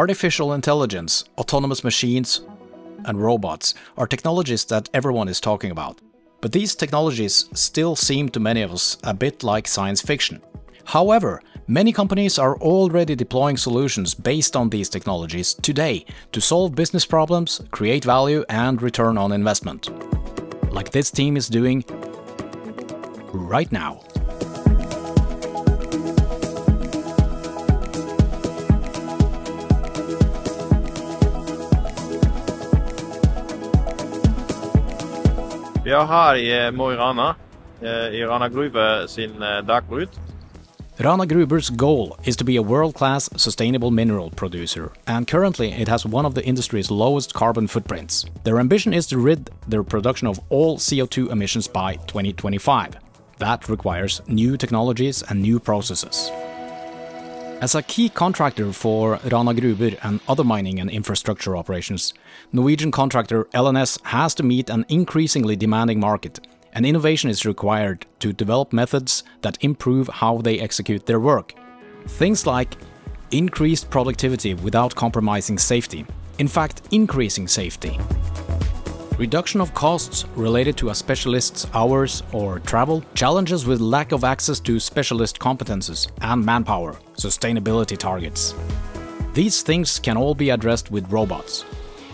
Artificial intelligence, autonomous machines, and robots are technologies that everyone is talking about. But these technologies still seem to many of us a bit like science fiction. However, many companies are already deploying solutions based on these technologies today to solve business problems, create value and return on investment. Like this team is doing right now. Er her i eh, Mo i Rana, eh, i Rana sin eh, Dark Rana Gruber's goal is to be a world-class sustainable mineral producer, and currently it has one of the industry's lowest carbon footprints. Their ambition is to rid their production of all CO2 emissions by 2025. That requires new technologies and new processes. As a key contractor for Rana Gruber and other mining and infrastructure operations, Norwegian contractor LNS has to meet an increasingly demanding market, and innovation is required to develop methods that improve how they execute their work. Things like increased productivity without compromising safety, in fact, increasing safety reduction of costs related to a specialist's hours or travel, challenges with lack of access to specialist competences and manpower, sustainability targets. These things can all be addressed with robots.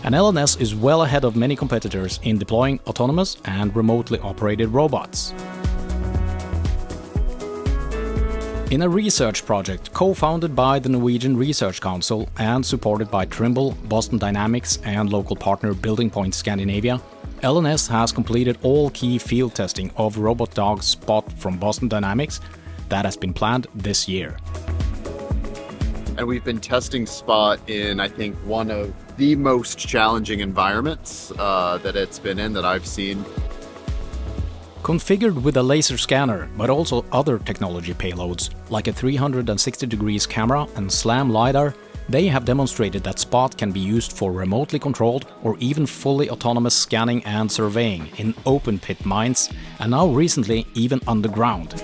And LNS is well ahead of many competitors in deploying autonomous and remotely operated robots. In a research project co-founded by the Norwegian Research Council and supported by Trimble, Boston Dynamics and local partner BuildingPoint Scandinavia, LNS has completed all key field testing of robot dog Spot from Boston Dynamics that has been planned this year. And we've been testing Spot in, I think, one of the most challenging environments uh, that it's been in that I've seen. Configured with a laser scanner, but also other technology payloads, like a 360 degrees camera and SLAM LiDAR, they have demonstrated that Spot can be used for remotely controlled or even fully autonomous scanning and surveying in open pit mines, and now recently even underground.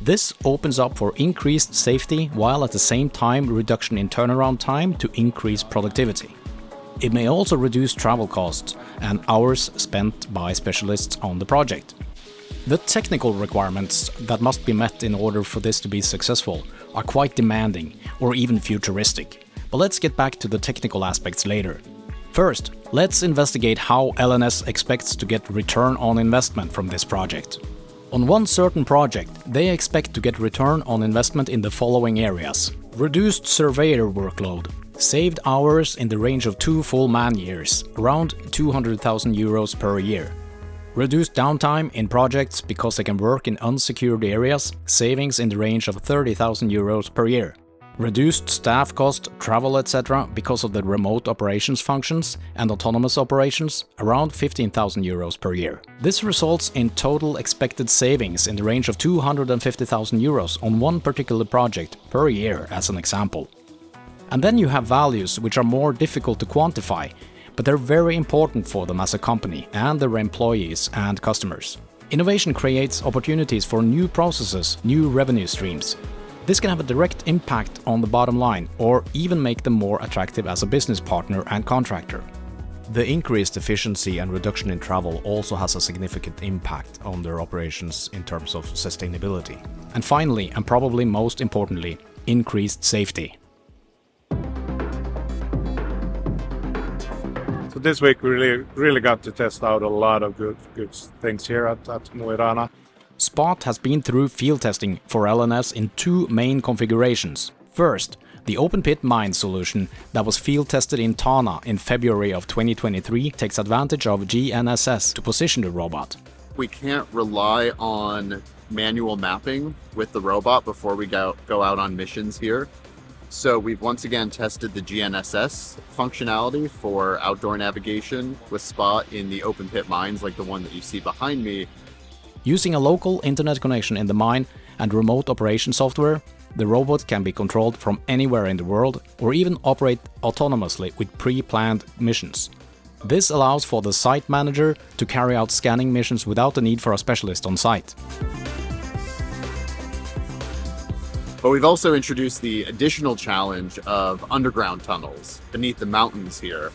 This opens up for increased safety while at the same time reduction in turnaround time to increase productivity. It may also reduce travel costs and hours spent by specialists on the project. The technical requirements that must be met in order for this to be successful are quite demanding or even futuristic. But let's get back to the technical aspects later. First, let's investigate how LNS expects to get return on investment from this project. On one certain project, they expect to get return on investment in the following areas. Reduced surveyor workload, saved hours in the range of two full man years, around 200,000 euros per year, Reduced downtime in projects because they can work in unsecured areas, savings in the range of 30,000 euros per year. Reduced staff cost, travel etc. because of the remote operations functions and autonomous operations, around 15,000 euros per year. This results in total expected savings in the range of 250,000 euros on one particular project per year as an example. And then you have values which are more difficult to quantify, but they're very important for them as a company and their employees and customers. Innovation creates opportunities for new processes, new revenue streams. This can have a direct impact on the bottom line or even make them more attractive as a business partner and contractor. The increased efficiency and reduction in travel also has a significant impact on their operations in terms of sustainability. And finally, and probably most importantly, increased safety. This week we really really got to test out a lot of good good things here at, at Mo i Rana. Spot has been through field testing for LNS in two main configurations. First, the open pit mine solution that was field tested in Tana in February of 2023 takes advantage of GNSS to position the robot. We can't rely on manual mapping with the robot before we go, go out on missions here. So we've once again tested the GNSS functionality for outdoor navigation with Spot in the open pit mines like the one that you see behind me. Using a local internet connection in the mine and remote operation software, the robot can be controlled from anywhere in the world or even operate autonomously with pre-planned missions. This allows for the site manager to carry out scanning missions without the need for a specialist on site. But we've also introduced the additional challenge of underground tunnels beneath the mountains here.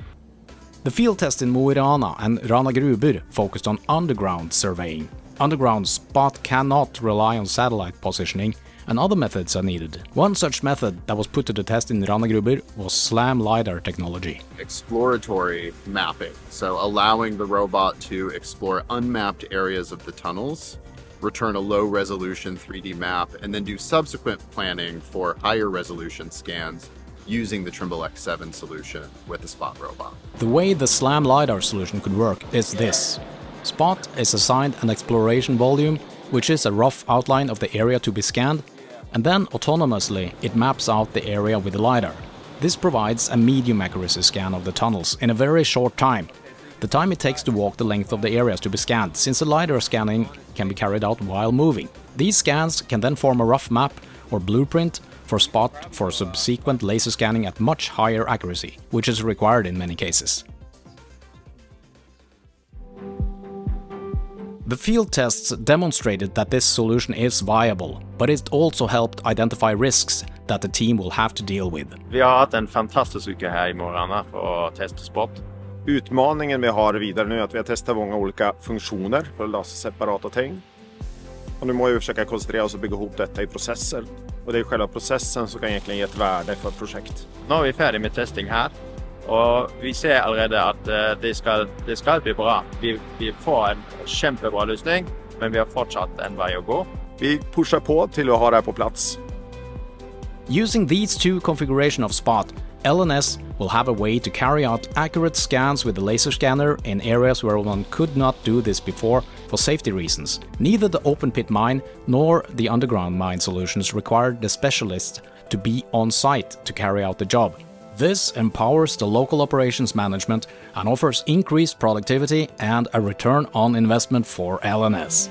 The field test in Mo i Rana and Rana Gruber focused on underground surveying. Underground spot cannot rely on satellite positioning, and other methods are needed. One such method that was put to the test in Rana Gruber was SLAM LiDAR technology. Exploratory mapping, so allowing the robot to explore unmapped areas of the tunnels, return a low resolution 3D map, and then do subsequent planning for higher resolution scans using the Trimble X7 solution with the Spot robot. The way the SLAM LiDAR solution could work is this. Spot is assigned an exploration volume, which is a rough outline of the area to be scanned, and then autonomously it maps out the area with the LiDAR. This provides a medium accuracy scan of the tunnels in a very short time, the time it takes to walk the length of the areas to be scanned, since the LiDAR scanning can be carried out while moving. These scans can then form a rough map or blueprint for spot for subsequent laser scanning at much higher accuracy, which is required in many cases. The field tests demonstrated that this solution is viable, but it also helped identify risks that the team will have to deal with. Vi har hatt en fantastisk uke her i Mo for å teste spot. Utmaningen vi har vidare nu är att vi har testat många olika funktioner för att lösa separata ting. Och nu måste vi försöka koncentrera oss och bygga ihop detta i processer. Och det är själva processen som kan egentligen ge ett värde för ett projekt. Nå er vi ferdig med testing her, og vi ser allerede at eh, det skal, det skal bli bra. Vi, vi får en kjempebra løsning, men vi har fortsatt en vei å gå. Vi pushar på till att ha det här på plats. Using these two configuration of Spot, LNS will have a way to carry out accurate scans with the laser scanner in areas where one could not do this before for safety reasons. Neither the open pit mine nor the underground mine solutions required the specialist to be on site to carry out the job. This empowers the local operations management and offers increased productivity and a return on investment for LNS.